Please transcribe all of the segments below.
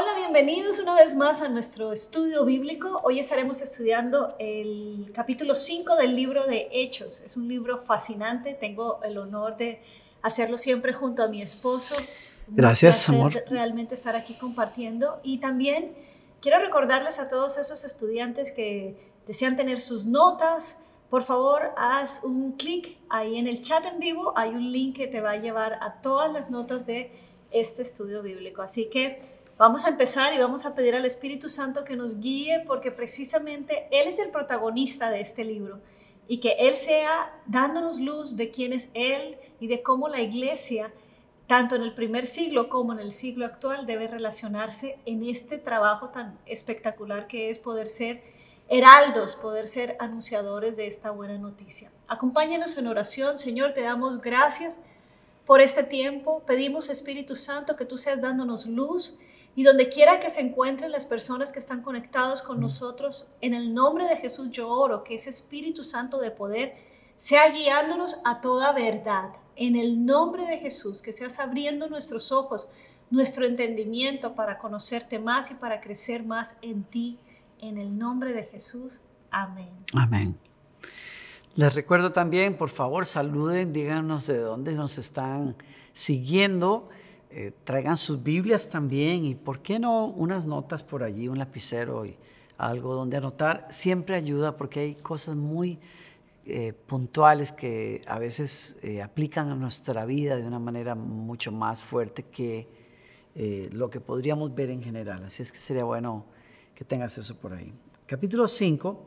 Hola, bienvenidos una vez más a nuestro estudio bíblico. Hoy estaremos estudiando el capítulo 5 del libro de Hechos. Es un libro fascinante, tengo el honor de hacerlo siempre junto a mi esposo. Gracias, amor. Realmente estar aquí compartiendo y también quiero recordarles a todos esos estudiantes que desean tener sus notas, por favor, haz un clic ahí en el chat en vivo. Hay un link que te va a llevar a todas las notas de este estudio bíblico. Así que Vamos a empezar y vamos a pedir al Espíritu Santo que nos guíe porque precisamente Él es el protagonista de este libro y que Él sea dándonos luz de quién es Él y de cómo la iglesia, tanto en el primer siglo como en el siglo actual, debe relacionarse en este trabajo tan espectacular que es poder ser heraldos, poder ser anunciadores de esta buena noticia. Acompáñanos en oración, Señor, te damos gracias por este tiempo. Pedimos, Espíritu Santo, que tú seas dándonos luz y donde quiera que se encuentren las personas que están conectados con nosotros, en el nombre de Jesús yo oro que ese Espíritu Santo de poder sea guiándonos a toda verdad. En el nombre de Jesús, que seas abriendo nuestros ojos, nuestro entendimiento para conocerte más y para crecer más en ti. En el nombre de Jesús. Amén. Amén. Les recuerdo también, por favor, saluden, díganos de dónde nos están siguiendo. Eh, traigan sus Biblias también y, ¿por qué no unas notas por allí, un lapicero y algo donde anotar? Siempre ayuda porque hay cosas muy eh, puntuales que a veces eh, aplican a nuestra vida de una manera mucho más fuerte que lo que podríamos ver en general. Así es que sería bueno que tengas eso por ahí. Capítulo 5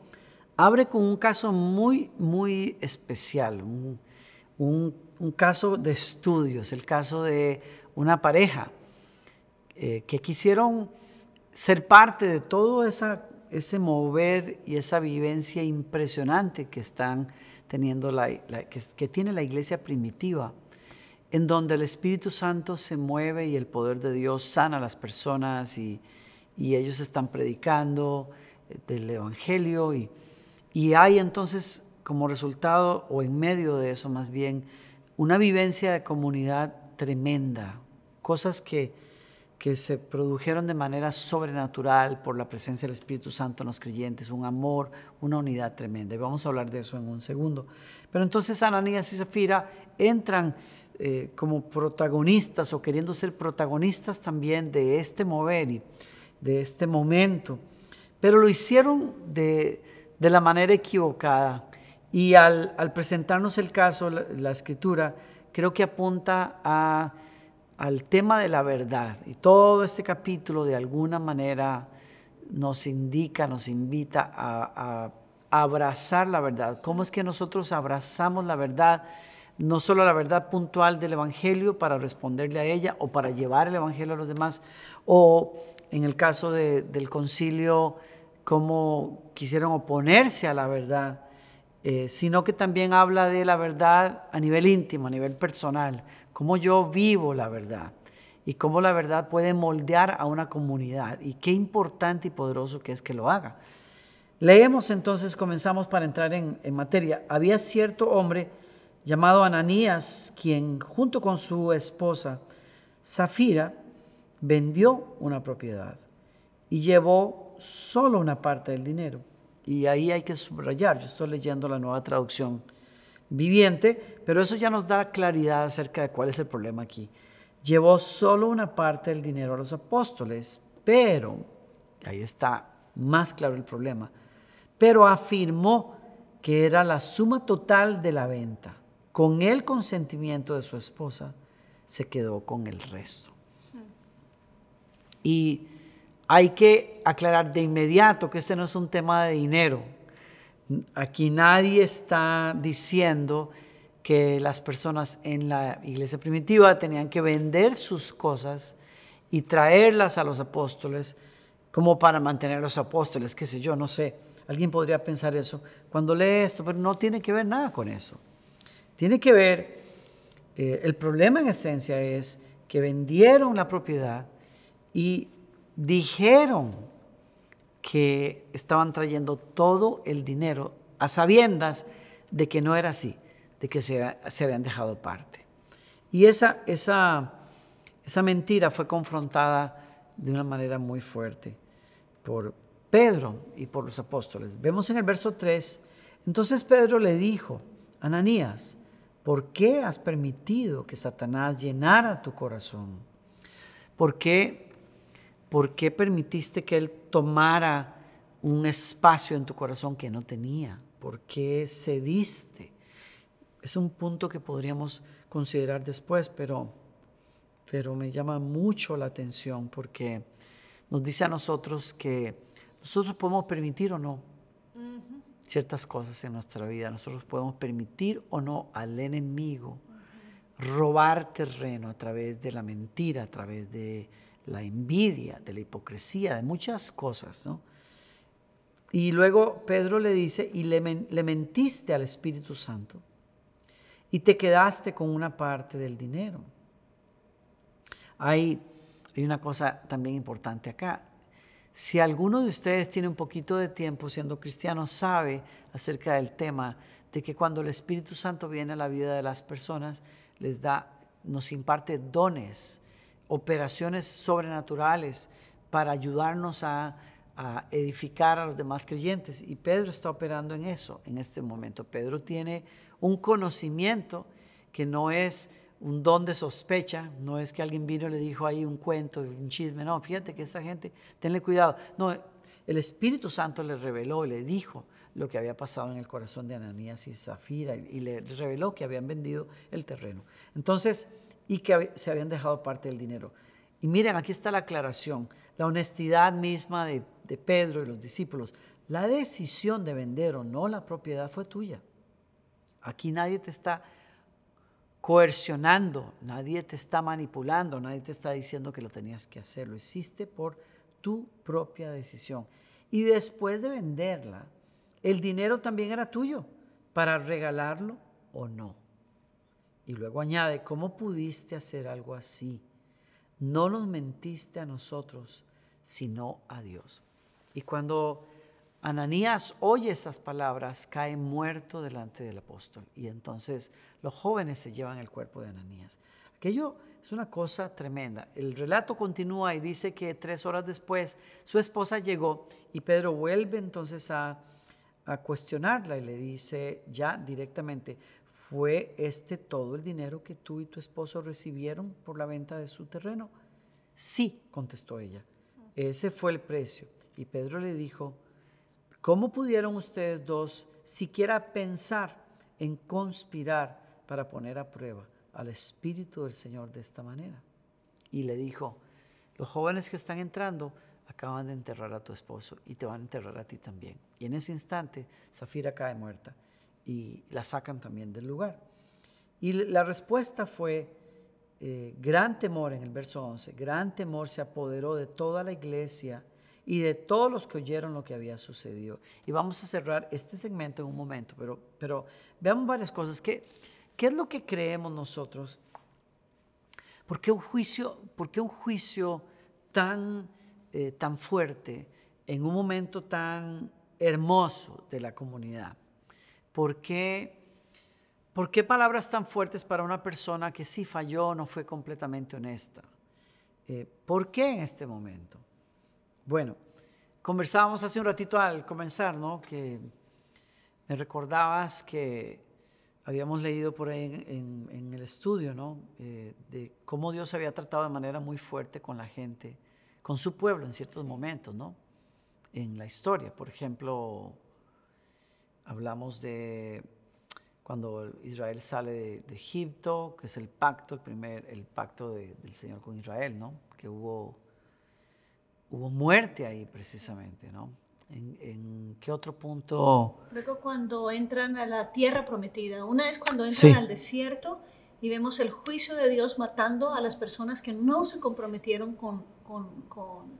abre con un caso muy, muy especial, un caso de estudios, el caso de una pareja eh, que quisieron ser parte de todo esa, ese mover y esa vivencia impresionante que están teniendo la, que, tiene la iglesia primitiva, en donde el Espíritu Santo se mueve y el poder de Dios sana a las personas y, ellos están predicando eh, del Evangelio y, y hay entonces como resultado, o en medio de eso más bien, una vivencia de comunidad tremenda, cosas que, que se produjeron de manera sobrenatural por la presencia del Espíritu Santo en los creyentes, un amor, una unidad tremenda. Y vamos a hablar de eso en un segundo. Pero entonces Ananías y Zafira entran eh, como protagonistas o queriendo ser protagonistas también de este mover y de este momento, pero lo hicieron de, de la manera equivocada. Y al, al presentarnos el caso, la escritura, creo que apunta a al tema de la verdad. Y todo este capítulo de alguna manera nos indica, nos invita a, abrazar la verdad. ¿Cómo es que nosotros abrazamos la verdad? No solo la verdad puntual del Evangelio para responderle a ella o para llevar el Evangelio a los demás, o en el caso del concilio, cómo quisieron oponerse a la verdad, eh, sino que también habla de la verdad a nivel íntimo, a nivel personal, cómo yo vivo la verdad y cómo la verdad puede moldear a una comunidad y qué importante y poderoso que es que lo haga. Leemos entonces, comenzamos para entrar en, materia. Había cierto hombre llamado Ananías, quien junto con su esposa Zafira vendió una propiedad y llevó solo una parte del dinero. Y ahí hay que subrayar, yo estoy leyendo la nueva traducción viviente, pero eso ya nos da claridad acerca de cuál es el problema aquí. Llevó solo una parte del dinero a los apóstoles, pero, ahí está más claro el problema, pero afirmó que era la suma total de la venta. Con el consentimiento de su esposa, se quedó con el resto. Y hay que aclarar de inmediato que este no es un tema de dinero, Aquí nadie está diciendo que las personas en la iglesia primitiva tenían que vender sus cosas y traerlas a los apóstoles como para mantener a los apóstoles, qué sé yo, no sé. Alguien podría pensar eso cuando lee esto, pero no tiene que ver nada con eso. Tiene que ver, eh, el problema en esencia es que vendieron la propiedad y dijeron que estaban trayendo todo el dinero a sabiendas de que no era así, de que se, se habían dejado parte. Y esa, esa, esa mentira fue confrontada de una manera muy fuerte por Pedro y por los apóstoles. Vemos en el verso 3, entonces Pedro le dijo, Ananías, ¿por qué has permitido que Satanás llenara tu corazón? ¿Por qué, ¿Por qué permitiste que él tomara un espacio en tu corazón que no tenía? ¿Por qué cediste? Es un punto que podríamos considerar después, pero, pero me llama mucho la atención porque nos dice a nosotros que nosotros podemos permitir o no ciertas cosas en nuestra vida. Nosotros podemos permitir o no al enemigo robar terreno a través de la mentira, a través de la envidia, de la hipocresía, de muchas cosas. ¿no? Y luego Pedro le dice, y le, mentiste al Espíritu Santo y te quedaste con una parte del dinero. Hay, hay una cosa también importante acá. Si alguno de ustedes tiene un poquito de tiempo siendo cristiano, sabe acerca del tema de que cuando el Espíritu Santo viene a la vida de las personas, les da, nos imparte dones, operaciones sobrenaturales para ayudarnos a, edificar a los demás creyentes. Y Pedro está operando en eso en este momento. Pedro tiene un conocimiento que no es un don de sospecha, no es que alguien vino y le dijo ahí un cuento, un chisme, no, fíjate que esa gente, tenle cuidado. No, el Espíritu Santo le reveló le dijo lo que había pasado en el corazón de Ananías y Zafira y, le reveló que habían vendido el terreno. Entonces, y que se habían dejado parte del dinero. Y miren, aquí está la aclaración, la honestidad misma de, Pedro y los discípulos. La decisión de vender o no la propiedad fue tuya. Aquí nadie te está coercionando, nadie te está manipulando, nadie te está diciendo que lo tenías que hacer, lo hiciste por tu propia decisión. Y después de venderla, el dinero también era tuyo para regalarlo o no. Y luego añade, ¿cómo pudiste hacer algo así? No nos mentiste a nosotros, sino a Dios. Y cuando Ananías oye esas palabras, cae muerto delante del apóstol. Y entonces los jóvenes se llevan el cuerpo de Ananías. Aquello es una cosa tremenda. El relato continúa y dice que tres horas después su esposa llegó y Pedro vuelve entonces a, a cuestionarla y le dice ya directamente, ¿fue este todo el dinero que tú y tu esposo recibieron por la venta de su terreno? Sí, contestó ella. Ese fue el precio. Y Pedro le dijo, ¿Cómo pudieron ustedes dos siquiera pensar en conspirar para poner a prueba al Espíritu del Señor de esta manera? Y le dijo, los jóvenes que están entrando acaban de enterrar a tu esposo y te van a enterrar a ti también. Y en ese instante, Zafira cae muerta y la sacan también del lugar. Y la respuesta fue eh, gran temor en el verso 11, gran temor se apoderó de toda la iglesia y de todos los que oyeron lo que había sucedido. Y vamos a cerrar este segmento en un momento, pero, pero veamos varias cosas. ¿Qué, ¿Qué es lo que creemos nosotros? ¿Por qué un juicio, por qué un juicio tan, eh, tan fuerte en un momento tan hermoso de la comunidad? ¿Por qué, ¿Por qué palabras tan fuertes para una persona que sí falló, no fue completamente honesta? Eh, ¿Por qué en este momento? Bueno, conversábamos hace un ratito al comenzar, ¿no? Que me recordabas que habíamos leído por ahí en, el estudio, ¿no? Eh, de cómo Dios había tratado de manera muy fuerte con la gente, con su pueblo en ciertos momentos, ¿no? En la historia, por ejemplo, hablamos de cuando Israel sale de, Egipto, que es el pacto, el primer, el pacto del Señor con Israel, ¿no? Que hubo hubo muerte ahí precisamente, ¿no? ¿En, qué otro punto? Luego cuando entran a la tierra prometida, una es cuando entran al desierto y vemos el juicio de Dios matando a las personas que no se comprometieron con, con, con,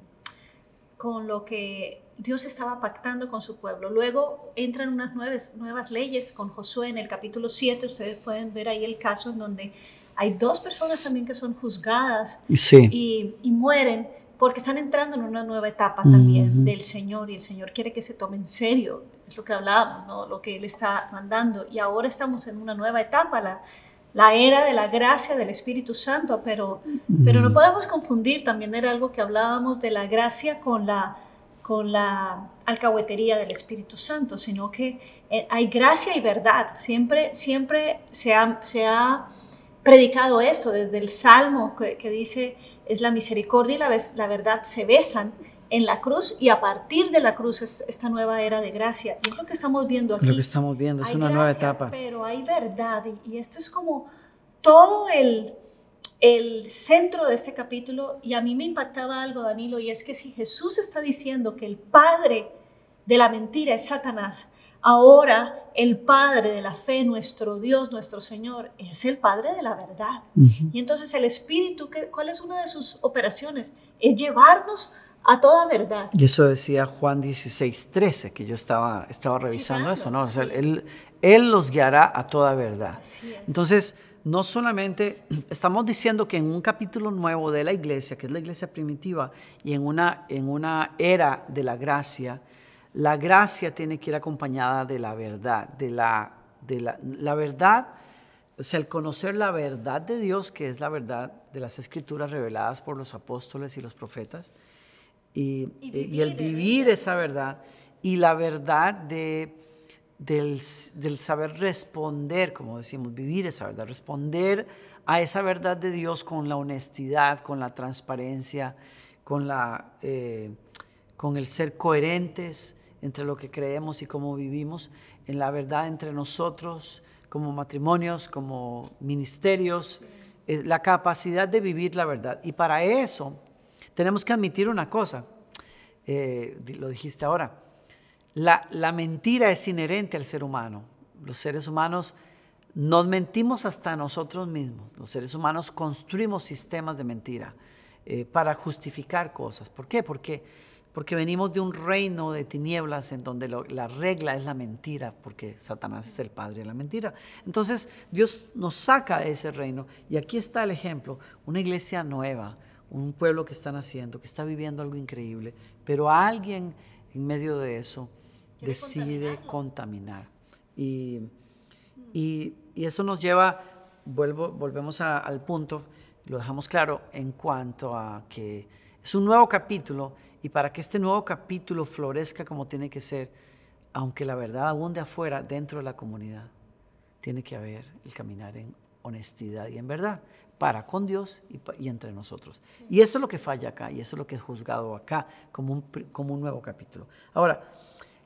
con lo que Dios estaba pactando con su pueblo. Luego entran unas nuevas, nuevas leyes con Josué en el capítulo 7, ustedes pueden ver ahí el caso en donde hay dos personas también que son juzgadas y, y mueren porque están entrando en una nueva etapa también del Señor. Y el Señor quiere que se tome en serio, es lo que hablábamos, ¿no? lo que Él está mandando. Y ahora estamos en una nueva etapa, la, la era de la gracia del Espíritu Santo, pero, pero no podemos confundir, también era algo que hablábamos de la gracia con la, con la alcahuetería del Espíritu Santo, sino que eh, hay gracia y verdad. Siempre, siempre se ha, se ha predicado eso desde el Salmo que, dice es la misericordia y la, la verdad se besan en la cruz y a partir de la cruz es esta nueva era de gracia. Y es lo que estamos viendo aquí. Lo que estamos viendo es una nueva etapa. Pero hay verdad y, esto es como todo el, el centro de este capítulo y a mí me impactaba algo, Danilo, y es que si Jesús está diciendo que el padre de la mentira es Satanás, ahora el Padre de la fe, nuestro Dios, nuestro Señor, es el Padre de la verdad. Y entonces el Espíritu, ¿cuál es una de sus operaciones? Es llevarnos a toda verdad. Y eso decía Juan 16, 13, que yo estaba, estaba revisando eso, ¿no? O sea, él, él los guiará a toda verdad. Entonces, no solamente estamos diciendo que en un capítulo nuevo de la iglesia, que es la iglesia primitiva, y en una, en una era de la gracia, la gracia tiene que ir acompañada de la verdad, de la, de la, la verdad, o sea, el conocer la verdad de Dios, que es la verdad de las escrituras reveladas por los apóstoles y los profetas, y, el vivir esa verdad y la verdad de, del, saber responder, como decimos, vivir esa verdad, responder a esa verdad de Dios con la honestidad, con la transparencia, con, la, eh, con el ser coherentes entre lo que creemos y cómo vivimos, en la verdad entre nosotros, como matrimonios, como ministerios, la capacidad de vivir la verdad. Y para eso tenemos que admitir una cosa, eh, lo dijiste ahora, la, mentira es inherente al ser humano. Los seres humanos nos mentimos hasta nosotros mismos. Los seres humanos construimos sistemas de mentira eh, para justificar cosas. ¿Por qué? Porque, porque venimos de un reino de tinieblas en donde la regla es la mentira, porque Satanás es el padre de la mentira. Entonces Dios nos saca de ese reino y aquí está el ejemplo, una iglesia nueva, un pueblo que están haciendo, que está viviendo algo increíble, pero alguien en medio de eso decide contaminar. Y, y, eso nos lleva, vuelvo, volvemos al punto, lo dejamos claro en cuanto a que es un nuevo capítulo y para que este nuevo capítulo florezca como tiene que ser, aunque la verdad abunde afuera, dentro de la comunidad, tiene que haber el caminar en honestidad y en verdad para con Dios y, entre nosotros. Y eso es lo que falla acá, y eso es lo que es juzgado acá como un, como un nuevo capítulo. Ahora,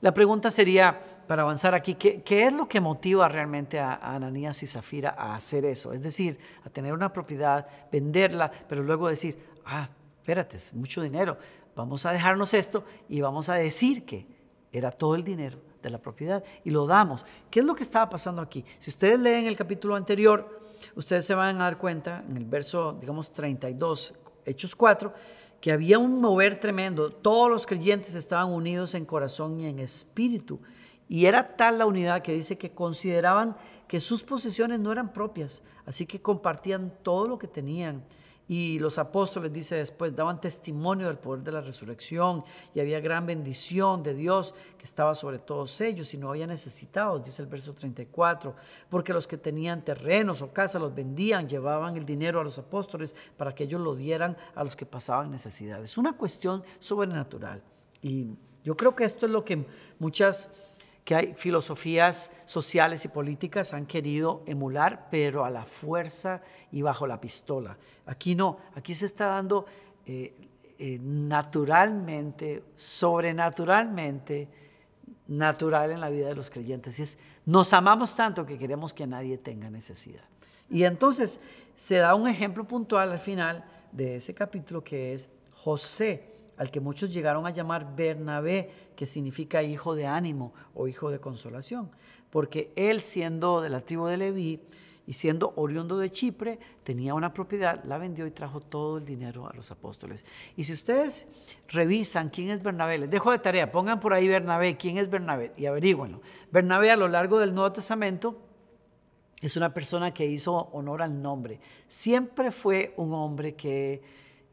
la pregunta sería, para avanzar aquí, ¿qué, ¿qué, es lo que motiva realmente a, Ananías y Zafira a hacer eso? Es decir, a tener una propiedad, venderla, pero luego decir, ah, espérate, es mucho dinero, vamos a dejarnos esto y vamos a decir que era todo el dinero de la propiedad y lo damos. ¿Qué es lo que estaba pasando aquí? Si ustedes leen el capítulo anterior, ustedes se van a dar cuenta en el verso, digamos, 32, Hechos 4, que había un mover tremendo. Todos los creyentes estaban unidos en corazón y en espíritu. Y era tal la unidad que dice que consideraban que sus posesiones no eran propias, así que compartían todo lo que tenían y los apóstoles, dice después, daban testimonio del poder de la resurrección y había gran bendición de Dios que estaba sobre todos ellos y no había necesitados, dice el verso 34, porque los que tenían terrenos o casas los vendían, llevaban el dinero a los apóstoles para que ellos lo dieran a los que pasaban necesidades. Una cuestión sobrenatural. Y yo creo que esto es lo que muchas que hay filosofías sociales y políticas han querido emular, pero a la fuerza y bajo la pistola. Aquí no, aquí se está dando eh, eh, naturalmente, sobrenaturalmente, natural en la vida de los creyentes. Y es, nos amamos tanto que queremos que nadie tenga necesidad. Y entonces se da un ejemplo puntual al final de ese capítulo que es José al que muchos llegaron a llamar Bernabé, que significa hijo de ánimo o hijo de consolación, porque él siendo de la tribu de Leví y siendo oriundo de Chipre, tenía una propiedad, la vendió y trajo todo el dinero a los apóstoles. Y si ustedes revisan quién es Bernabé, les dejo de tarea, pongan por ahí Bernabé, quién es Bernabé y averigüenlo. Bernabé a lo largo del Nuevo Testamento es una persona que hizo honor al nombre. Siempre fue un hombre que,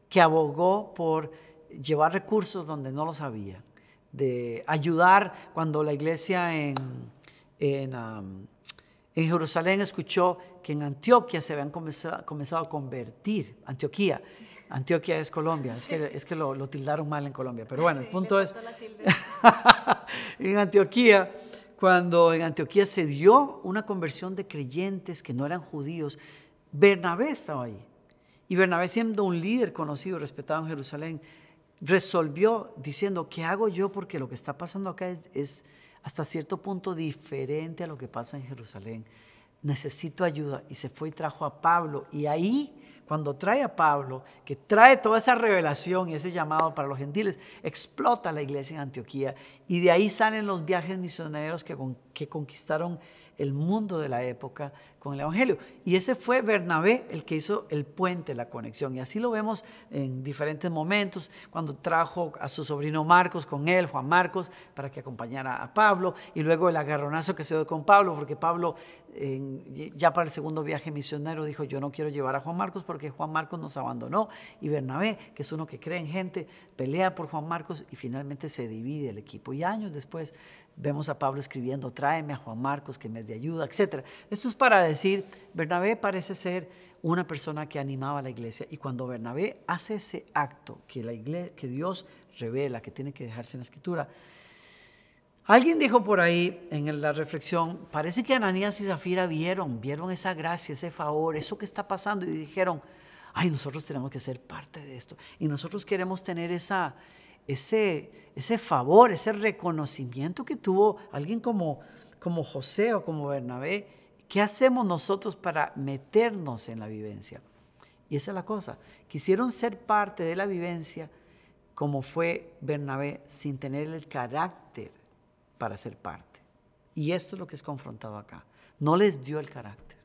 que abogó por llevar recursos donde no los había, de ayudar cuando la iglesia en, en, En Jerusalén escuchó que en Antioquia se habían comenzado, a convertir, Antioquía, Antioquia es Colombia, es que, es que lo, lo, tildaron mal en Colombia, pero bueno, el punto es, en Antioquía, cuando en Antioquía se dio una conversión de creyentes que no eran judíos, Bernabé estaba ahí. Y Bernabé, siendo un líder conocido, respetado en Jerusalén, resolvió diciendo, ¿qué hago yo? Porque lo que está pasando acá es, hasta cierto punto diferente a lo que pasa en Jerusalén. Necesito ayuda. Y se fue y trajo a Pablo. Y ahí, cuando trae a Pablo, que trae toda esa revelación y ese llamado para los gentiles, explota la iglesia en Antioquía. Y de ahí salen los viajes misioneros que, que conquistaron el mundo de la época con el Evangelio. Y ese fue Bernabé el que hizo el puente, la conexión. Y así lo vemos en diferentes momentos, cuando trajo a su sobrino Marcos con él, Juan Marcos, para que acompañara a Pablo, y luego el agarronazo que se dio con Pablo, porque Pablo ya para el segundo viaje misionero dijo, yo no quiero llevar a Juan Marcos porque Juan Marcos nos abandonó. Y Bernabé, que es uno que cree en gente, pelea por Juan Marcos y finalmente se divide el equipo. Y años después Vemos a Pablo escribiendo, tráeme a Juan Marcos que me dé ayuda, etc. Esto es para decir, Bernabé parece ser una persona que animaba a la iglesia y cuando Bernabé hace ese acto que, la iglesia, que Dios revela, que tiene que dejarse en la escritura, alguien dijo por ahí en la reflexión, parece que Ananías y Zafira vieron, vieron esa gracia, ese favor, eso que está pasando y dijeron, ay, nosotros tenemos que ser parte de esto y nosotros queremos tener esa ese, ese favor, ese reconocimiento que tuvo alguien como, como José o como Bernabé, ¿qué hacemos nosotros para meternos en la vivencia? Y esa es la cosa. Quisieron ser parte de la vivencia como fue Bernabé sin tener el carácter para ser parte. Y esto es lo que es confrontado acá. No les dio el carácter.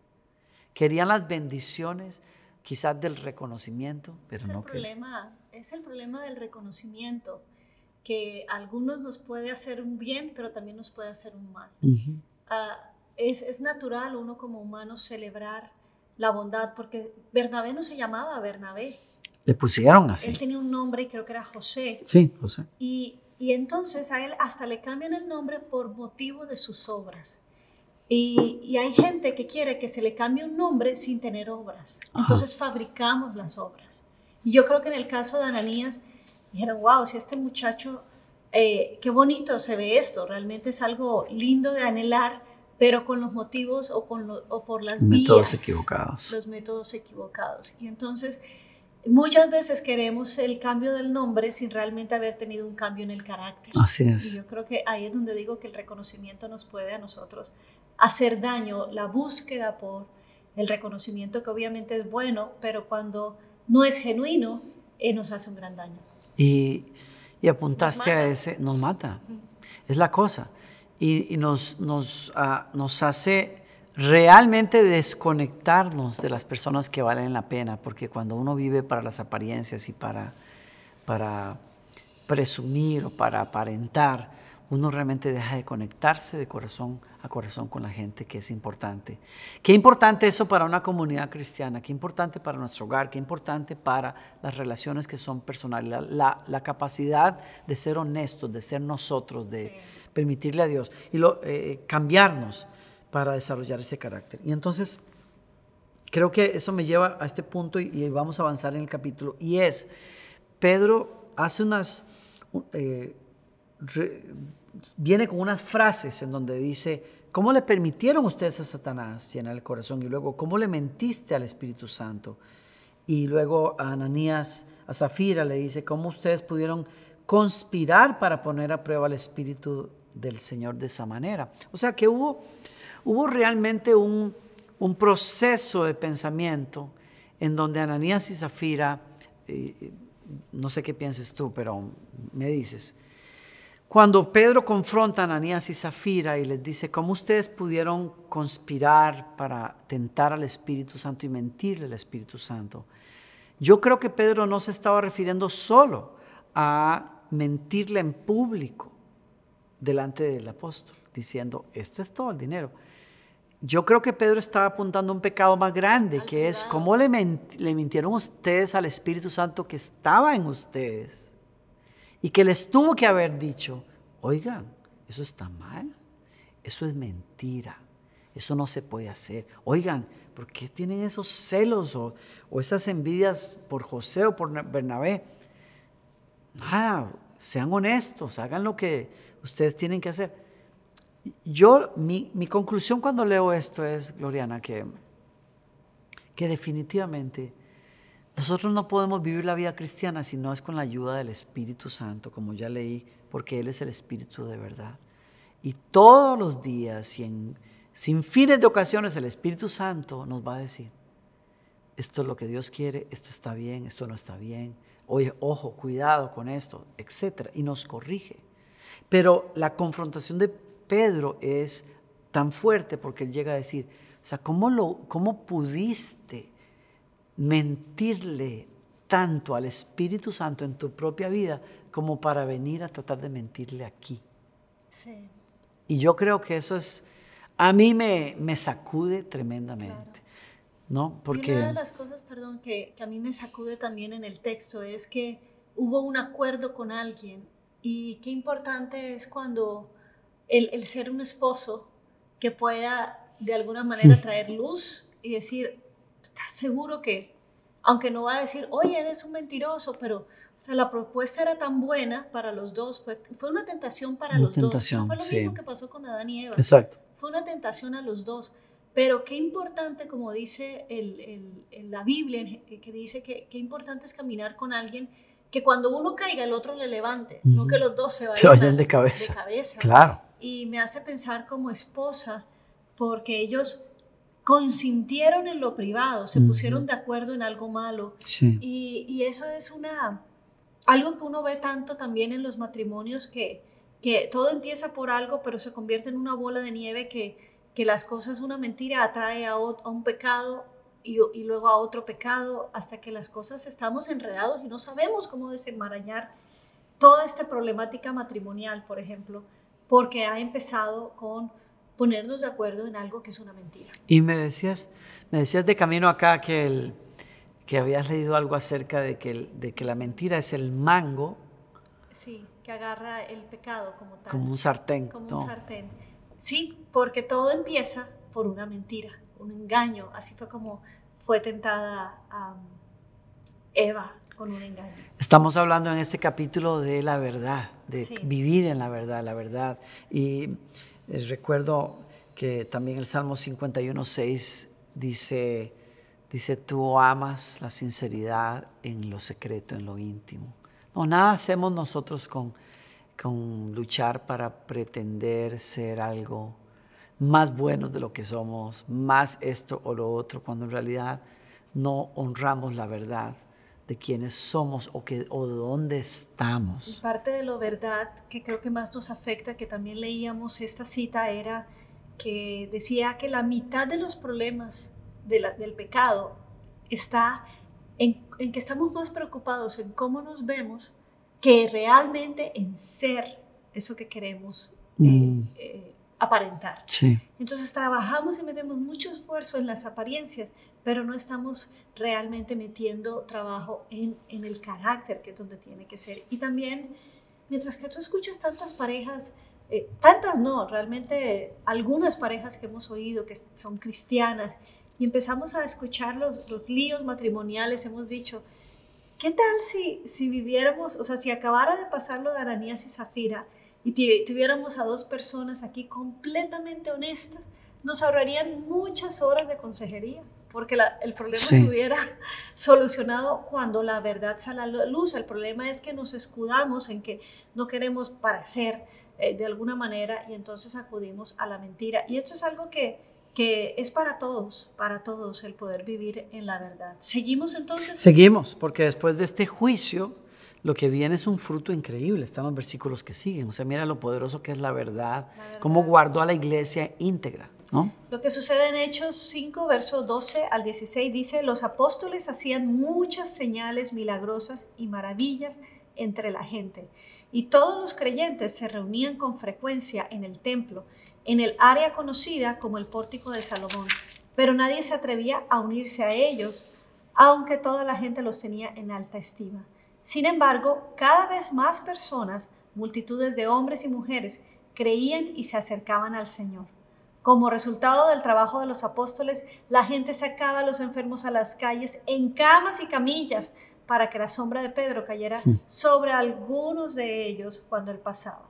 Querían las bendiciones, quizás del reconocimiento, pero no el problema, Es el problema del reconocimiento, que a algunos nos puede hacer un bien, pero también nos puede hacer un mal. Ah, es, es, natural uno como humano celebrar la bondad, porque Bernabé no se llamaba Bernabé. Le pusieron así. Él tenía un nombre y creo que era José. Sí, José. Y, y entonces a él hasta le cambian el nombre por motivo de sus obras. Y, hay gente que quiere que se le cambie un nombre sin tener obras. Entonces fabricamos las obras. Y yo creo que en el caso de Ananías, dijeron, wow, si este muchacho, eh, qué bonito se ve esto, realmente es algo lindo de anhelar, pero con los motivos o, con o por las métodos equivocados. Los métodos equivocados. Y entonces muchas veces queremos el cambio del nombre sin realmente haber tenido un cambio en el carácter. Así es. Y yo creo que ahí es donde digo que el reconocimiento nos puede a nosotros hacer daño, la búsqueda por el reconocimiento que obviamente es bueno, pero cuando no es genuino, eh, nos hace un gran daño. Y, y apuntaste a ese, nos mata, es la cosa. Y, nos, nos, ah, nos hace realmente desconectarnos de las personas que valen la pena, porque cuando uno vive para las apariencias y para, para presumir o para aparentar, uno realmente deja de conectarse de corazón a corazón con la gente, que es importante. Qué importante eso para una comunidad cristiana, qué importante para nuestro hogar, qué importante para las relaciones que son personales, la, capacidad de ser honestos, de ser nosotros, de permitirle a Dios y lo, eh, cambiarnos para desarrollar ese carácter. Y entonces, creo que eso me lleva a este punto y, vamos a avanzar en el capítulo, y es, Pedro hace unas... Eh, viene con unas frases en donde dice, ¿cómo le permitieron ustedes a Satanás llenar el corazón? Y luego, ¿cómo le mentiste al Espíritu Santo? Y luego a Ananías, a Zafira le dice, ¿cómo ustedes pudieron conspirar para poner a prueba al Espíritu del Señor de esa manera? O sea que hubo, hubo realmente un, un proceso de pensamiento en donde Ananías y Zafira, eh, no sé qué pienses tú, pero me dices, cuando Pedro confronta a Ananías y Zafira y les dice, ¿cómo ustedes pudieron conspirar para tentar al Espíritu Santo y mentirle al Espíritu Santo? Yo creo que Pedro no se estaba refiriendo solo a mentirle en público delante del apóstol, diciendo, esto es todo el dinero. Yo creo que Pedro estaba apuntando a un pecado más grande, que es cómo le, le mintieron ustedes al Espíritu Santo que estaba en ustedes y que les tuvo que haber dicho, oigan, eso está mal, eso es mentira, Eso no se puede hacer. Oigan, ¿por qué tienen esos celos o, esas envidias por José o por Bernabé? Nada, sean honestos, hagan lo que ustedes tienen que hacer. Yo, mi, mi conclusión cuando leo esto es, Gloriana, que, que definitivamente nosotros no podemos vivir la vida cristiana si no es con la ayuda del Espíritu Santo, como ya leí, porque Él es el Espíritu de verdad. Y todos los días y en sin fines de ocasiones el Espíritu Santo nos va a decir, esto es lo que Dios quiere, esto está bien, esto no está bien, oye, ojo, cuidado con esto, etc. Y nos corrige. Pero la confrontación de Pedro es tan fuerte porque él llega a decir, o sea, ¿cómo, lo, cómo pudiste mentirle tanto al Espíritu Santo en tu propia vida como para venir a tratar de mentirle aquí? Sí. Y yo creo que eso es a mí me, me sacude tremendamente. ¿no? Porque... una de las cosas, perdón, que, que, a mí me sacude también en el texto es que hubo un acuerdo con alguien y qué importante es cuando el, el ser un esposo que pueda de alguna manera traer luz y decir, ¿estás seguro que, aunque no va a decir, oye, eres un mentiroso, pero o sea, la propuesta era tan buena para los dos, fue, fue una tentación para los dos. fue lo mismo que pasó con Adán y Eva. Exacto fue una tentación a los dos. Pero qué importante, como dice el, la Biblia, que dice que qué importante es caminar con alguien que cuando uno caiga el otro le levante, no que los dos se vayan, de, cabeza. Claro. Y me hace pensar como esposa, porque ellos consintieron en lo privado, se pusieron de acuerdo en algo malo. Sí. Y, y, eso es una, algo que uno ve tanto también en los matrimonios que, que todo empieza por algo, pero se convierte en una bola de nieve que, que las cosas, una mentira atrae a, un pecado y, y, luego a otro pecado, hasta que las cosas estamos enredados y no sabemos cómo desenmarañar toda esta problemática matrimonial, por ejemplo, porque ha empezado con ponernos de acuerdo en algo que es una mentira. Y me decías, me decías de camino acá que, el, que habías leído algo acerca de que, de que la mentira es el mango Sí, que agarra el pecado como tal. Como un sartén. Como un sartén. Sí, porque todo empieza por una mentira, un engaño. Así fue como fue tentada Eva con un engaño. Estamos hablando en este capítulo de la verdad, de vivir en la verdad, la verdad. Y eh, recuerdo que también el Salmo 51.6 dice, dice, tú amas la sinceridad en lo secreto, en lo íntimo. No, nada hacemos nosotros con, con luchar para pretender ser algo más bueno de lo que somos, más esto o lo otro, cuando en realidad no honramos la verdad de quiénes somos o, que, o de dónde estamos. Y parte de lo verdad que creo que más nos afecta, que también leíamos esta cita, era que decía que la mitad de los problemas del pecado está en, que estamos más preocupados en cómo nos vemos que realmente en ser eso que queremos eh, mm. eh, aparentar. Entonces trabajamos y metemos mucho esfuerzo en las apariencias, pero no estamos realmente metiendo trabajo en, en el carácter, que es donde tiene que ser. Y también, mientras que tú escuchas tantas parejas, eh, tantas no, realmente algunas parejas que hemos oído que son cristianas y empezamos a escuchar los, los líos matrimoniales, hemos dicho, ¿qué tal si, si viviéramos, o sea, si acabara de pasar lo de Ananías y Zafira y tuviéramos a dos personas aquí completamente honestas, nos ahorrarían muchas horas de consejería, porque el problema se hubiera solucionado cuando la verdad sale a la luz. El problema es que nos escudamos en que no queremos parecer eh, de alguna manera y entonces acudimos a la mentira. Y esto es algo que que es para todos, para todos el poder vivir en la verdad. ¿Seguimos entonces? Seguimos, porque después de este juicio, lo que viene es un fruto increíble. Están los versículos que siguen. O sea, mira lo poderoso que es la verdad, cómo guardó a la iglesia íntegra. Lo que sucede en Hechos 5, versos 12 al 16 dice, los apóstoles hacían muchas señales milagrosas y maravillas entre la gente, y todos los creyentes se reunían con frecuencia en el templo en el área conocida como el Pórtico de Salomón, pero nadie se atrevía a unirse a ellos, aunque toda la gente los tenía en alta estima. Sin embargo, cada vez más personas, multitudes de hombres y mujeres, creían y se acercaban al Señor. Como resultado del trabajo de los apóstoles, la gente sacaba a los enfermos a las calles en camas y camillas para que la sombra de Pedro cayera sobre algunos de ellos cuando él pasaba.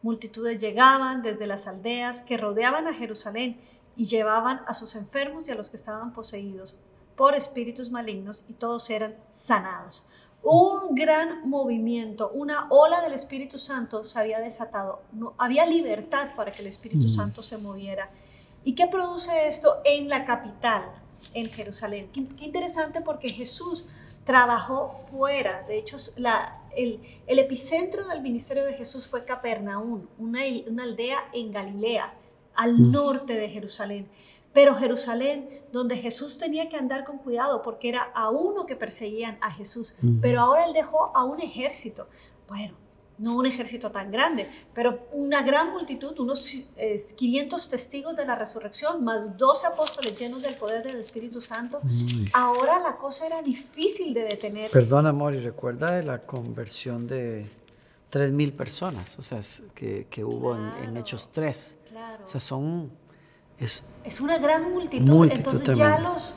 Multitudes llegaban desde las aldeas que rodeaban a Jerusalén y llevaban a sus enfermos y a los que estaban poseídos por espíritus malignos y todos eran sanados. Un gran movimiento, una ola del Espíritu Santo se había desatado. No, había libertad para que el Espíritu mm. Santo se moviera. ¿Y qué produce esto en la capital, en Jerusalén? Qué, interesante porque Jesús trabajó fuera. De hecho, la, el, el, epicentro del ministerio de Jesús fue Capernaum, una, una aldea en Galilea, al mm. norte de Jerusalén. Pero Jerusalén, donde Jesús tenía que andar con cuidado porque era a uno que perseguían a Jesús, pero ahora él dejó a un ejército. Bueno, no un ejército tan grande, pero una gran multitud, unos 500 testigos de la resurrección, más 12 apóstoles llenos del poder del Espíritu Santo. Ahora la cosa era difícil de detener. Perdón, amor, y recuerda de la conversión de 3.000 personas, o sea, que, que hubo en, en, Hechos 3. Claro. O sea, son es, una gran multitud, entonces ya los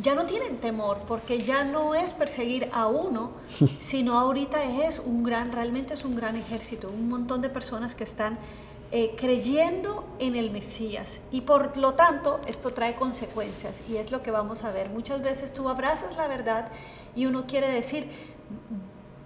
ya no tienen temor porque ya no es perseguir a uno, sino ahorita es un gran, realmente es un gran ejército, un montón de personas que están eh, creyendo en el Mesías y por lo tanto esto trae consecuencias y es lo que vamos a ver. Muchas veces tú abrazas la verdad y uno quiere decir,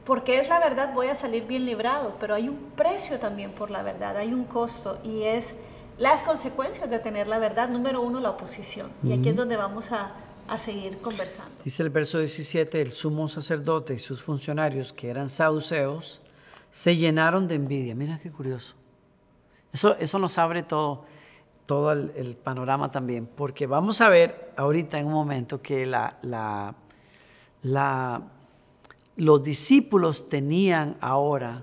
porque es la verdad voy a salir bien librado, pero hay un precio también por la verdad, hay un costo y es las consecuencias de tener la verdad. Número uno, la oposición. Y aquí es donde vamos a, a seguir conversando. Dice el verso 17, el sumo sacerdote y sus funcionarios, que eran saduceos, se llenaron de envidia. Mira qué curioso. Eso, eso nos abre todo, todo el, panorama también, porque vamos a ver ahorita en un momento que la, la, la, los discípulos tenían ahora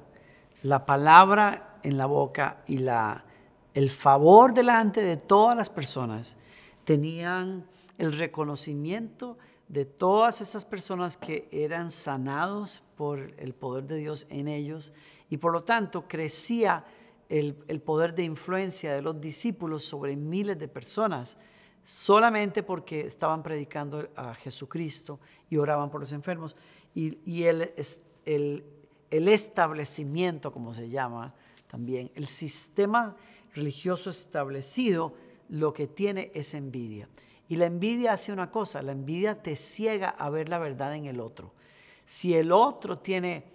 la palabra en la boca y la, el favor delante de todas las personas, tenían el reconocimiento de todas esas personas que eran sanados por el poder de Dios en ellos y por lo tanto crecía el, poder de influencia de los discípulos sobre miles de personas solamente porque estaban predicando a Jesucristo y oraban por los enfermos. Y, el, el establecimiento, como se llama también, el sistema religioso establecido lo que tiene es envidia. Y la envidia hace una cosa, la envidia te ciega a ver la verdad en el otro. Si el otro tiene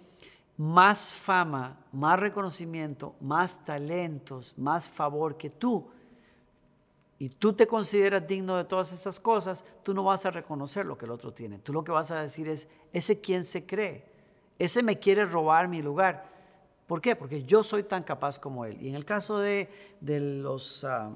más fama, más reconocimiento, más talentos, más favor que tú, y tú te consideras digno de todas esas cosas, tú no vas a reconocer lo que el otro tiene. Tú lo que vas a decir es, ese quien se cree, ese me quiere robar mi lugar. ¿Por qué? Porque yo soy tan capaz como él. Y en el caso de, los ah,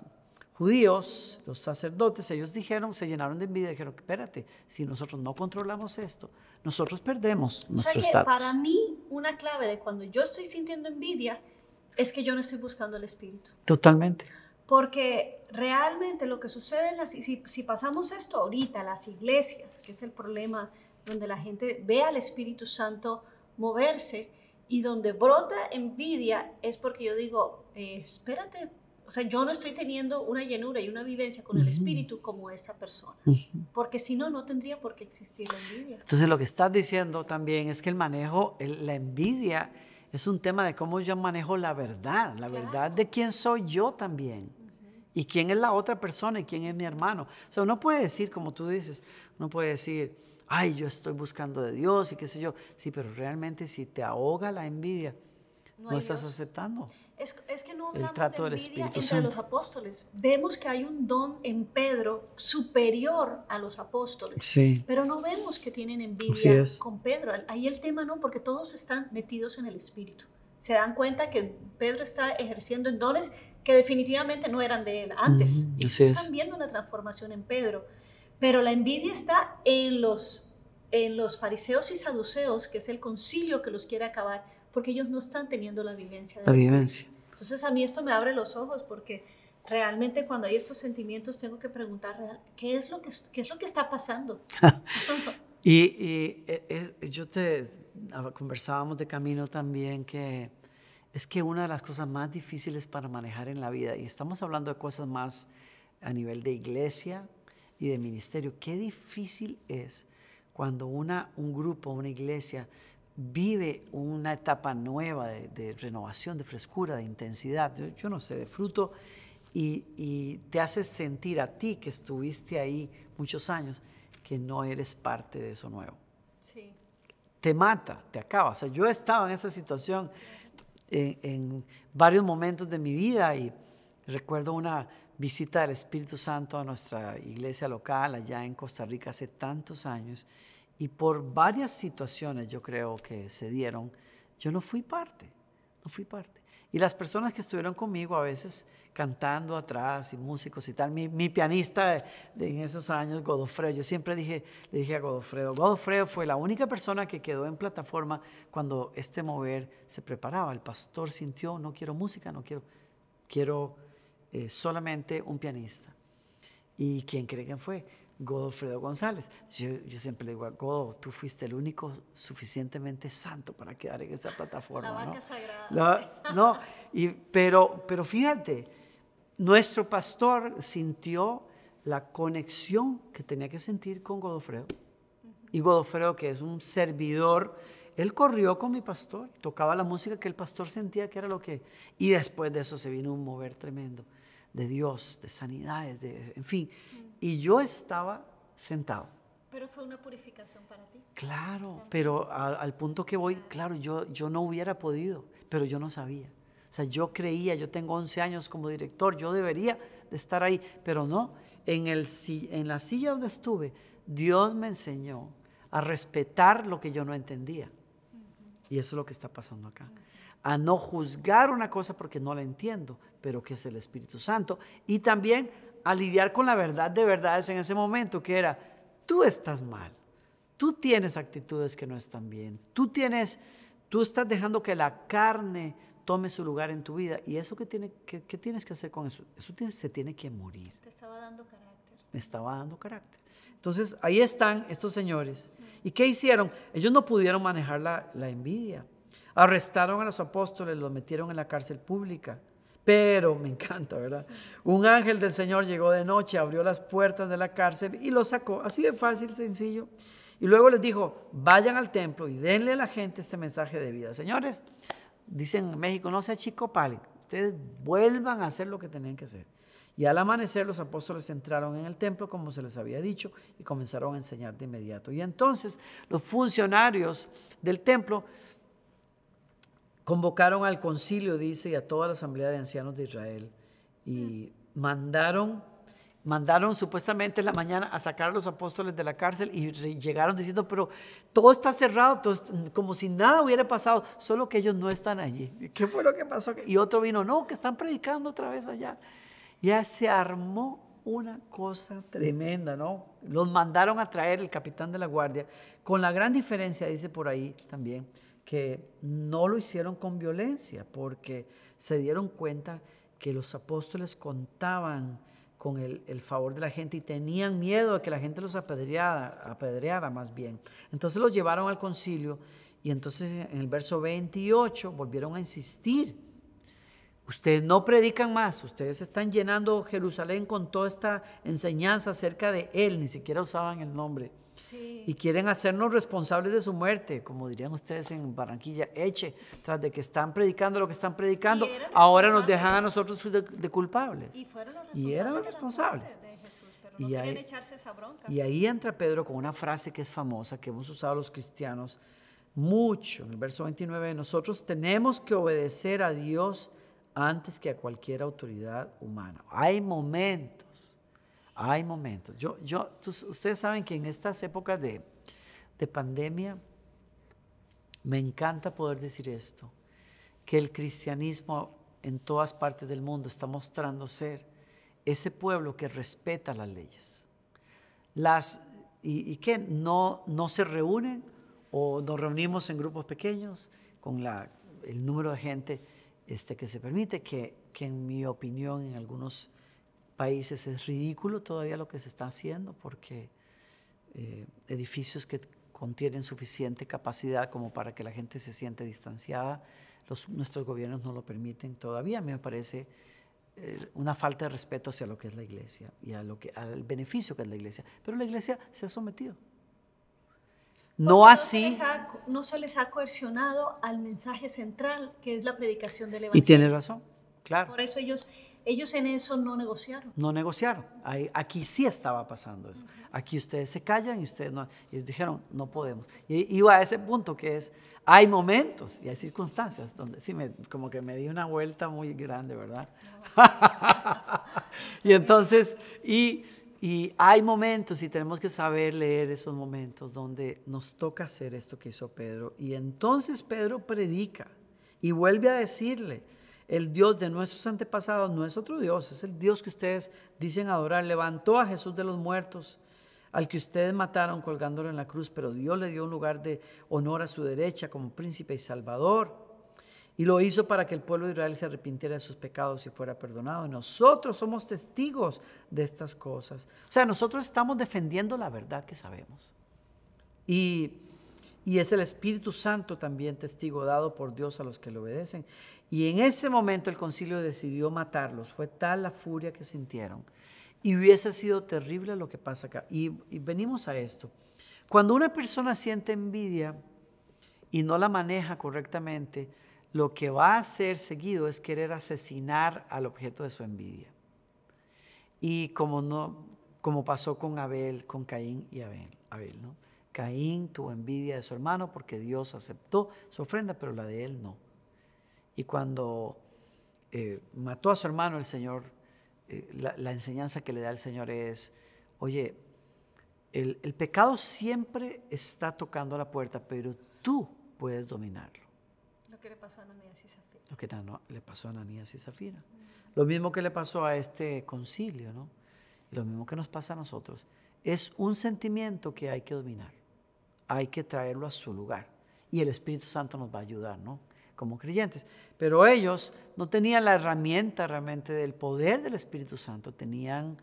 judíos, los sacerdotes, ellos dijeron, se llenaron de envidia, dijeron, espérate, si nosotros no controlamos esto, nosotros perdemos nuestro estatus. Para mí, una clave de cuando yo estoy sintiendo envidia es que yo no estoy buscando el Espíritu. Totalmente. Porque realmente lo que sucede en las, si, si pasamos esto ahorita, las iglesias, que es el problema donde la gente ve al Espíritu Santo moverse, y donde brota envidia es porque yo digo, eh, espérate, o sea, yo no estoy teniendo una llenura y una vivencia con el espíritu como esa persona, porque si no, no tendría por qué existir la envidia. Entonces lo que estás diciendo también es que el manejo, la envidia es un tema de cómo yo manejo la verdad, la verdad de quién soy yo también. Y quién es la otra persona y quién es mi hermano. O sea, uno puede decir, como tú dices, uno puede decir, ay, yo estoy buscando de Dios y qué sé yo. Sí, pero realmente si te ahoga la envidia, no, estás aceptando. Es, que no hablamos el trato de envidia entre los apóstoles. Vemos que hay un don en Pedro superior a los apóstoles, sí. pero no vemos que tienen envidia con Pedro. Ahí el tema no, porque todos están metidos en el Espíritu. Se dan cuenta que Pedro está ejerciendo en dones que definitivamente no eran de él antes. y están viendo una transformación en Pedro. Pero la envidia está en los, en los fariseos y saduceos, que es el concilio que los quiere acabar, porque ellos no están teniendo la vivencia. De la vivencia. Entonces a mí esto me abre los ojos porque realmente cuando hay estos sentimientos tengo que preguntar, ¿qué es lo que, qué es lo que está pasando? y, y eh, yo te, conversábamos de camino también que es que una de las cosas más difíciles para manejar en la vida, y estamos hablando de cosas más a nivel de iglesia y de ministerio, qué difícil es cuando una, un grupo, una iglesia vive una etapa nueva de, renovación, de frescura, de intensidad, yo, no sé, de fruto, y, y, te hace sentir a ti que estuviste ahí muchos años, que no eres parte de eso nuevo. Sí. Te mata, te acaba. O sea, yo he estado en esa situación en, varios momentos de mi vida y recuerdo una visita del Espíritu Santo a nuestra iglesia local allá en Costa Rica hace tantos años y por varias situaciones yo creo que se dieron, yo no fui parte, no fui parte. Y las personas que estuvieron conmigo a veces cantando atrás y músicos y tal, mi, pianista de, en esos años, Godofredo, yo siempre dije, le dije a Godofredo, Godofredo fue la única persona que quedó en plataforma cuando este mover se preparaba. El pastor sintió, no quiero música, no quiero, quiero eh, solamente un pianista. ¿Y quién cree que fue? Godofredo González. Yo, siempre le digo a Godo, tú fuiste el único suficientemente santo para quedar en esa plataforma. La vaca sagrada. no, y, pero, pero fíjate, nuestro pastor sintió la conexión que tenía que sentir con Godofredo. Y Godofredo, que es un servidor, él corrió con mi pastor, tocaba la música que el pastor sentía que era lo que... Y después de eso se vino un mover tremendo de Dios, de sanidades, de, en fin. Y yo estaba sentado. Pero fue una purificación para ti. Claro, pero al punto que voy, claro, yo, yo no hubiera podido, pero yo no sabía. O sea, yo creía, yo tengo 11 años como director, yo debería de estar ahí, pero no. En, el, en la silla donde estuve, Dios me enseñó a respetar lo que yo no entendía. Y eso es lo que está pasando acá. A no juzgar una cosa porque no la entiendo, pero que es el Espíritu Santo. Y también a lidiar con la verdad de verdades en ese momento, que era, tú estás mal, tú tienes actitudes que no están bien, tú tienes, tú estás dejando que la carne tome su lugar en tu vida. ¿Y eso qué, tiene, qué, tienes que hacer con eso? Eso se tiene que morir. Te estaba dando carácter. Me estaba dando carácter. Entonces, ahí están estos señores. ¿Y qué hicieron? Ellos no pudieron manejar la, la envidia. Arrestaron a los apóstoles, los metieron en la cárcel pública. Pero me encanta, ¿verdad? Un ángel del Señor llegó de noche, abrió las puertas de la cárcel y los sacó. Así de fácil, sencillo. Y luego les dijo, vayan al templo y denle a la gente este mensaje de vida. Señores, dicen en México, no sea chico pálido. Ustedes vuelvan a hacer lo que tenían que hacer. Y al amanecer los apóstoles entraron en el templo como se les había dicho y comenzaron a enseñar de inmediato. Y entonces los funcionarios del templo Convocaron al concilio, dice, y a toda la asamblea de ancianos de Israel y mandaron, mandaron supuestamente en la mañana a sacar a los apóstoles de la cárcel y llegaron diciendo, pero todo está cerrado, como si nada hubiera pasado, solo que ellos no están allí. ¿Qué fue lo que pasó? Y otro vino, no, que están predicando otra vez allá. Ya se armó una cosa tremenda, ¿no? Los mandaron a traer el capitán de la guardia, con la gran diferencia, dice por ahí también, que no lo hicieron con violencia, porque se dieron cuenta que los apóstoles contaban con el, favor de la gente y tenían miedo de que la gente los apedreara, apedreara más bien. Entonces los llevaron al concilio y entonces en el verso 28 volvieron a insistir. Ustedes no predican más, ustedes están llenando Jerusalén con toda esta enseñanza acerca de Él, ni siquiera usaban el nombre y quieren hacernos responsables de su muerte, como dirían ustedes en Barranquilla, eche, tras de que están predicando lo que están predicando, ahora nos dejan a nosotros de, culpables. Y, fueron los y eran los responsables. y, ahí, esa bronca. y ahí entra Pedro con una frase que es famosa, que hemos usado los cristianos mucho, en el verso 29, nosotros tenemos que obedecer a Dios antes que a cualquier autoridad humana. Hay momentos hay momentos. Yo, yo, ustedes saben que en estas épocas de, de pandemia, me encanta poder decir esto, que el cristianismo en todas partes del mundo está mostrando ser ese pueblo que respeta las leyes. Las, y, que no, no se reúnen o nos reunimos en grupos pequeños con la, el número de gente este, que se permite, que, que en mi opinión en algunos países es ridículo todavía lo que se está haciendo porque eh, edificios que contienen suficiente capacidad como para que la gente se siente distanciada, los, nuestros gobiernos no lo permiten todavía. A mí me parece eh, una falta de respeto hacia lo que es la iglesia y a lo que, al beneficio que es la iglesia. Pero la iglesia se ha sometido. No así. no se les ha coercionado al mensaje central, que es la predicación del Evangelio. Y tiene razón, claro. Por eso ellos, ellos en eso no negociaron. No negociaron. aquí sí estaba pasando eso. Aquí ustedes se callan y ustedes no. Y dijeron, no podemos. Y iba a ese punto que es, hay momentos y hay circunstancias donde sí, me, como que me di una vuelta muy grande, ¿verdad? y entonces, y y hay momentos y tenemos que saber leer esos momentos donde nos toca hacer esto que hizo Pedro. Y entonces Pedro predica y vuelve a decirle, el Dios de nuestros antepasados no es otro Dios, es el Dios que ustedes dicen adorar. Levantó a Jesús de los muertos, al que ustedes mataron colgándolo en la cruz, pero Dios le dio un lugar de honor a su derecha como príncipe y salvador. Y lo hizo para que el pueblo de Israel se arrepintiera de sus pecados y fuera perdonado. nosotros somos testigos de estas cosas. O sea, nosotros estamos defendiendo la verdad que sabemos. Y, y es el Espíritu Santo también testigo dado por Dios a los que le obedecen. Y en ese momento el concilio decidió matarlos. Fue tal la furia que sintieron. Y hubiese sido terrible lo que pasa acá. Y, venimos a esto. Cuando una persona siente envidia y no la maneja correctamente, lo que va a hacer seguido es querer asesinar al objeto de su envidia. Y como, no, como pasó con Abel, con Caín y Abel, Abel ¿no? Caín tuvo envidia de su hermano porque Dios aceptó su ofrenda, pero la de él no. Y cuando eh, mató a su hermano, el Señor, eh, la, enseñanza que le da el Señor es, oye, el, el pecado siempre está tocando la puerta, pero tú puedes dominarlo. Lo que le pasó a Ananías y Zafira. Lo que le pasó a Ananías y Zafira. Lo mismo que le pasó a este concilio, ¿no? Y lo mismo que nos pasa a nosotros. Es un sentimiento que hay que dominar. Hay que traerlo a su lugar. Y el Espíritu Santo nos va a ayudar, ¿no? Como creyentes. Pero ellos no tenían la herramienta realmente del poder del Espíritu Santo. Tenían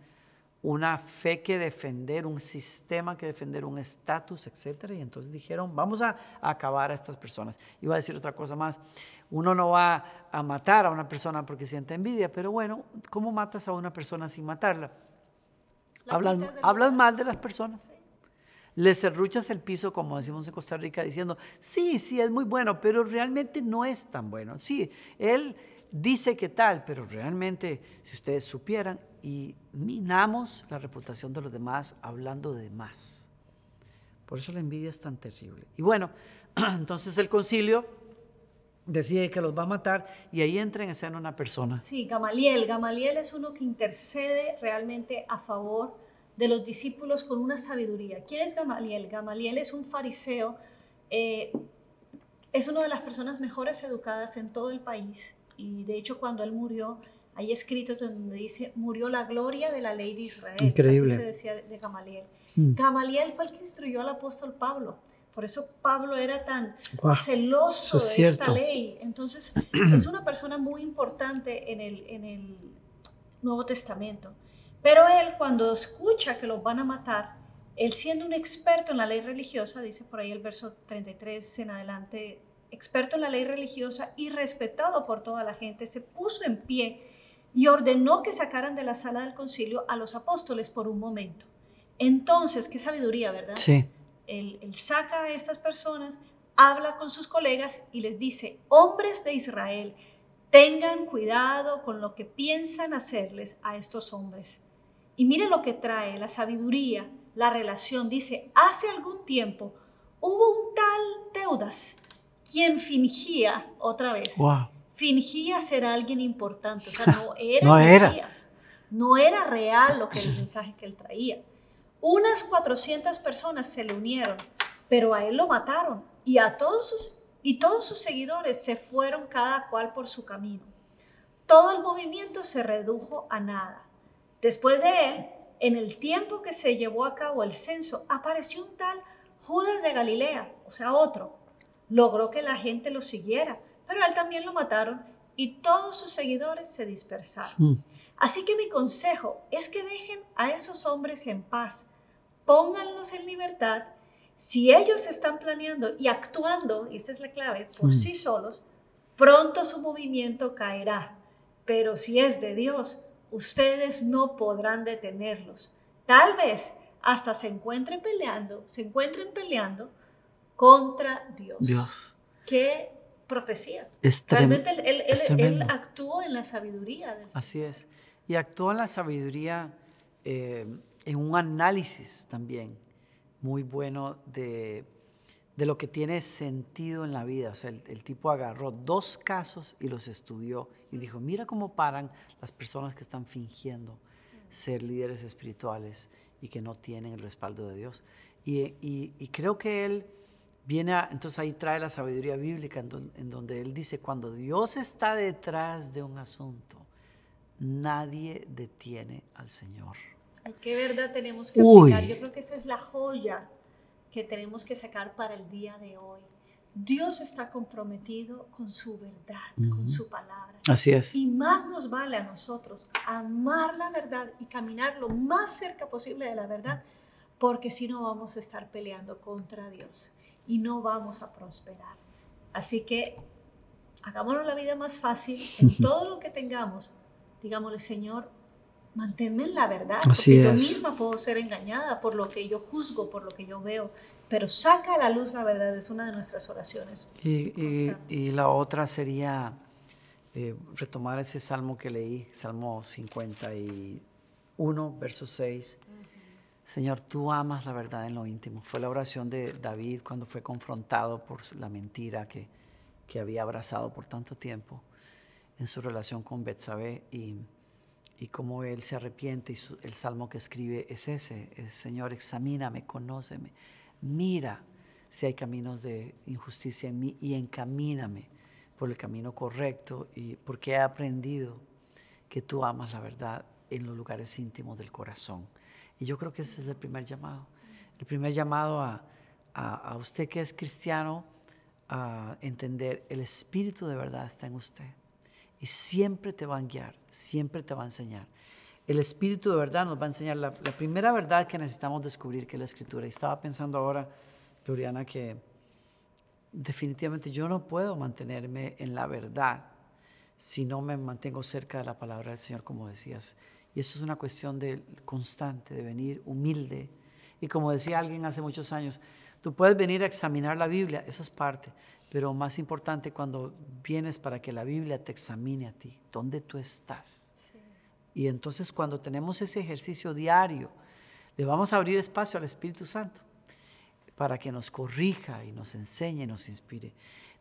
una fe que defender, un sistema que defender, un estatus, etc. Y entonces dijeron, vamos a, acabar a estas personas. Iba a decir otra cosa más, uno no va a matar a una persona porque siente envidia, pero bueno, ¿cómo matas a una persona sin matarla? Hablas, hablas mal de las personas. Le cerruchas el piso, como decimos en Costa Rica, diciendo, sí, sí, es muy bueno, pero realmente no es tan bueno. Sí, él dice que tal, pero realmente, si ustedes supieran, y minamos la reputación de los demás hablando de más. Por eso la envidia es tan terrible. Y bueno, entonces el concilio decide que los va a matar y ahí entra en escena una persona. Sí, Gamaliel. Gamaliel es uno que intercede realmente a favor de los discípulos con una sabiduría. ¿Quién es Gamaliel? Gamaliel es un fariseo, eh, es una de las personas mejores educadas en todo el país y de hecho cuando él murió hay escritos donde dice, murió la gloria de la ley de Israel. Increíble. Así se decía de Gamaliel. Mm. Gamaliel fue el que instruyó al apóstol Pablo. Por eso Pablo era tan celoso de esta ley. Entonces, es una persona muy importante en el, en el Nuevo Testamento. Pero él, cuando escucha que los van a matar, él siendo un experto en la ley religiosa, dice por ahí el verso 33 en adelante, experto en la ley religiosa y respetado por toda la gente, se puso en pie y ordenó que sacaran de la sala del concilio a los apóstoles por un momento. Entonces, qué sabiduría, ¿verdad? Sí. Él, saca a estas personas, habla con sus colegas y les dice, hombres de Israel, tengan cuidado con lo que piensan hacerles a estos hombres. Y miren lo que trae la sabiduría, la relación. Dice, hace algún tiempo hubo un tal Teudas quien fingía otra vez wow fingía ser alguien importante, o sea, no era no era. no era real lo que el mensaje que él traía. Unas 400 personas se le unieron, pero a él lo mataron y a todos sus y todos sus seguidores se fueron cada cual por su camino. Todo el movimiento se redujo a nada. Después de él, en el tiempo que se llevó a cabo el censo, apareció un tal Judas de Galilea, o sea, otro. Logró que la gente lo siguiera pero a él también lo mataron y todos sus seguidores se dispersaron. Mm. Así que mi consejo es que dejen a esos hombres en paz, pónganlos en libertad. Si ellos están planeando y actuando, y esta es la clave, por mm. sí solos, Pronto su movimiento caerá, pero si es de Dios, ustedes no podrán detenerlos. Tal vez hasta se encuentren peleando, se encuentren peleando contra Dios. Dios. Qué profecía. Es Realmente él, él- es él- él tremendo. actuó en la sabiduría del Señor. Así es. Y actúa en la sabiduría eh, en un análisis también muy bueno de, de lo que tiene sentido en la vida. O sea, el, el tipo agarró dos casos y los estudió y dijo, mira cómo paran las personas que están fingiendo ser líderes espirituales y que no tienen el respaldo de Dios. Y, y- y creo que él viene a, entonces ahí trae la sabiduría bíblica en, don- en donde él dice, cuando Dios está detrás de un asunto, nadie detiene al Señor. Ay, ¿Qué verdad tenemos que Uy. aplicar? Yo creo que esa es la joya que tenemos que sacar para el día de hoy. Dios está comprometido con su verdad, con su palabra. Así es. Y más nos vale a nosotros amar la verdad y caminar lo más cerca posible de la verdad, porque si no vamos a estar peleando contra Dios y no vamos a prosperar. Así que hagámonos la vida más fácil en todo lo que tengamos. Digámosle, Señor, manténme en la verdad, Así porque yo es. misma puedo ser engañada por lo que yo juzgo, por lo que yo veo, pero saca a la luz la verdad, es una de nuestras oraciones. Y, y- y la otra sería eh, retomar ese salmo que leí, Salmo 51, verso 6. Señor, tú amas la verdad en lo íntimo. Fue la oración de David cuando fue confrontado por la mentira que, que había abrazado por tanto tiempo en su relación con Betsabé y, y cómo él se arrepiente y su- el salmo que escribe es ese, es, Señor, examíname, conóceme, mira si hay caminos de injusticia en mí y encamíname por el camino correcto y porque he aprendido que tú amas la verdad en los lugares íntimos del corazón. Y yo creo que ese es el primer llamado. El primer llamado a, a- a usted que es cristiano a entender el espíritu de verdad está en usted. Y siempre te va a guiar, siempre te va a enseñar. El espíritu de verdad nos va a enseñar la, primera verdad que necesitamos descubrir, que es la escritura. Y estaba pensando ahora, Gloriana, que definitivamente yo no puedo mantenerme en la verdad si no me mantengo cerca de la palabra del Señor, como decías. Y eso es una cuestión de constante, de venir humilde. Y como decía alguien hace muchos años, tú puedes venir a examinar la Biblia, eso es parte, pero más importante cuando vienes para que la Biblia te examine a ti, dónde tú estás. Y entonces cuando tenemos ese ejercicio diario, le vamos a abrir espacio al Espíritu Santo para que nos corrija y nos enseñe y nos inspire.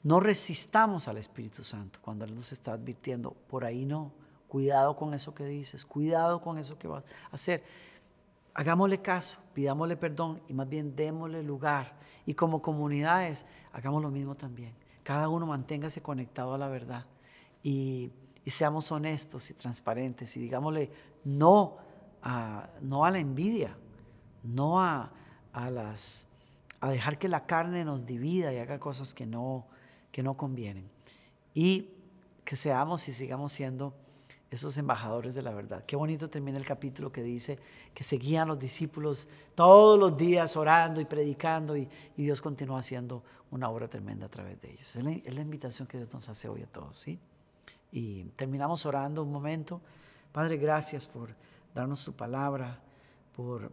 No resistamos al Espíritu Santo cuando Él nos está advirtiendo, por ahí no, cuidado con eso que dices, cuidado con eso que vas a hacer. Hagámosle caso, pidámosle perdón y más bien démosle lugar. Y como comunidades, hagamos lo mismo también. Cada uno manténgase conectado a la verdad y, seamos honestos y transparentes y digámosle no a, no a la envidia, no a, a las a dejar que la carne nos divida y haga cosas que no, que no convienen. Y que seamos y sigamos siendo esos embajadores de la verdad. Qué bonito termina el capítulo que dice que seguían los discípulos todos los días orando y predicando y, Dios continúa haciendo una obra tremenda a través de ellos. Es la, es la invitación que Dios nos hace hoy a todos, ¿sí? Y terminamos orando un momento. Padre, gracias por darnos tu palabra, por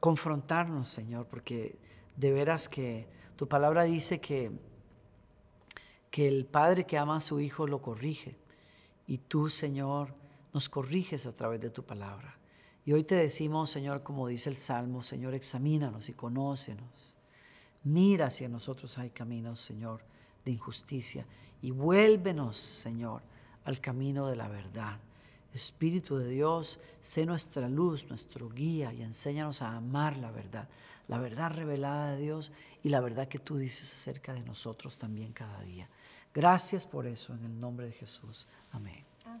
confrontarnos, Señor, porque de veras que tu palabra dice que, que el padre que ama a su hijo lo corrige. Y tú, Señor, nos corriges a través de tu palabra. Y hoy te decimos, Señor, como dice el Salmo, Señor, examínanos y conócenos. Mira si en nosotros hay caminos, Señor, de injusticia. Y vuélvenos, Señor, al camino de la verdad. Espíritu de Dios, sé nuestra luz, nuestro guía y enséñanos a amar la verdad, la verdad revelada de Dios y la verdad que tú dices acerca de nosotros también cada día. Gracias por eso en el nombre de Jesús. Amén. Amén.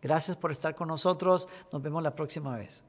Gracias por estar con nosotros. Nos vemos la próxima vez.